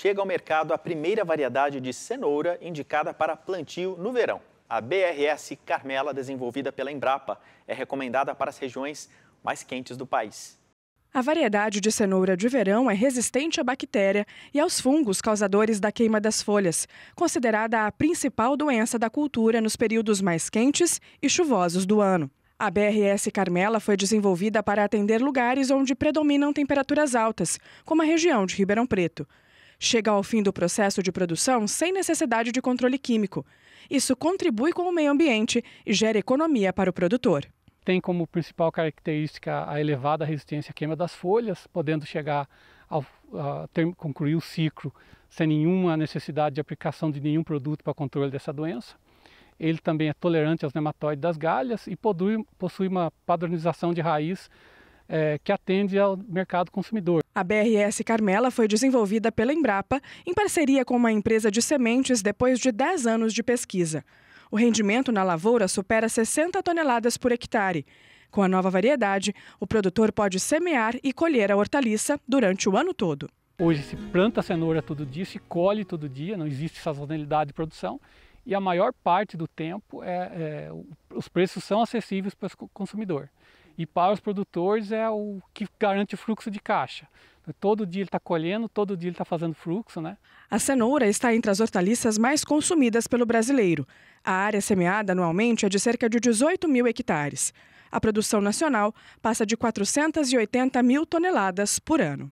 chega ao mercado a primeira variedade de cenoura indicada para plantio no verão. A BRS Carmela, desenvolvida pela Embrapa, é recomendada para as regiões mais quentes do país. A variedade de cenoura de verão é resistente à bactéria e aos fungos causadores da queima das folhas, considerada a principal doença da cultura nos períodos mais quentes e chuvosos do ano. A BRS Carmela foi desenvolvida para atender lugares onde predominam temperaturas altas, como a região de Ribeirão Preto. Chega ao fim do processo de produção sem necessidade de controle químico. Isso contribui com o meio ambiente e gera economia para o produtor tem como principal característica a elevada resistência à queima das folhas, podendo chegar a concluir o ciclo sem nenhuma necessidade de aplicação de nenhum produto para controle dessa doença. Ele também é tolerante aos nematóides das galhas e possui, possui uma padronização de raiz é, que atende ao mercado consumidor. A BRS Carmela foi desenvolvida pela Embrapa em parceria com uma empresa de sementes depois de 10 anos de pesquisa. O rendimento na lavoura supera 60 toneladas por hectare. Com a nova variedade, o produtor pode semear e colher a hortaliça durante o ano todo. Hoje se planta cenoura todo dia, se colhe todo dia, não existe sazonalidade de produção e a maior parte do tempo é, é, os preços são acessíveis para o consumidor. E para os produtores é o que garante o fluxo de caixa. Todo dia ele está colhendo, todo dia ele está fazendo fluxo, né? A cenoura está entre as hortaliças mais consumidas pelo brasileiro. A área semeada anualmente é de cerca de 18 mil hectares. A produção nacional passa de 480 mil toneladas por ano.